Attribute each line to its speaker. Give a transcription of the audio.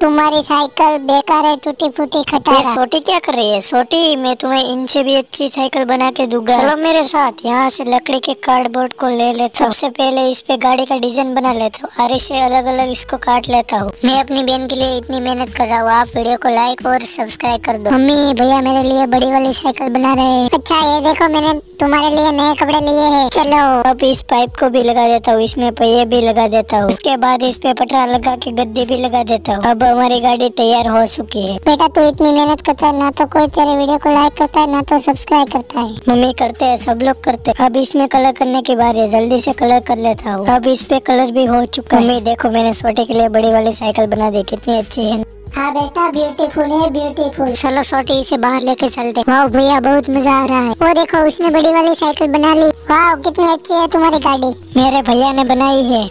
Speaker 1: तुम्हारी साइकिल बेकार है टूटी फूटी
Speaker 2: ये
Speaker 1: खटारा
Speaker 2: सोटी क्या कर रही है? सोटी मैं तुम्हें इनसे भी अच्छी साइकिल बना के दूँगा। चलो मेरे साथ यहाँ से लकड़ी के कार्डबोर्ड को ले लेता हूँ। सबसे पहले इस पे गाड़ी का डिज़ाइन बना लेता हूँ और इसे अलग अलग इसको काट लेता हूँ। मैं अपनी बहन के लिए इतनी मेहनत कर रहा हूँ। आप वीडियो को लाइक और सब्सक्राइब कर दो।
Speaker 1: मम्मी भैया मेरे लिए बड़ी वाली साइकिल बना रहे हैं। अच्छा ये देखो मैंने तुम्हारे लिए नए कपड़े लिए है। चलो।
Speaker 2: अब इस पाइप को भी लगा देता हूँ इसमें पहिए भी लगा देता हूँ। उसके बाद इस पे पटरा लगा के गद्दी भी लगा देता हूँ। अब हमारी गाड़ी तैयार हो चुकी है।
Speaker 1: बेटा, तू इतनी मेहनत करता है, ना तो कोई तेरे वीडियो को लाइक करता है, ना तो सब्सक्राइब करता है।
Speaker 2: मम्मी करते हैं, सब लोग करते हैं। अब इसमें कलर करने की बारी है जल्दी से कलर कर लेता हूँ। अब इस पे कलर भी हो चुका है। मम्मी, देखो, मैंने सोटे के लिए बड़ी वाली साइकिल बना दी, कितनी अच्छी है।
Speaker 1: हाँ बेटा ब्यूटीफुल है ब्यूटीफुल
Speaker 2: चलो सोटी इसे बाहर लेके चलते
Speaker 1: वाह भैया, बहुत मज़ा आ रहा है। वो देखो, उसने बड़ी वाली साइकिल बना ली। वाह कितनी अच्छी है तुम्हारी गाड़ी।
Speaker 2: मेरे भैया ने बनाई है।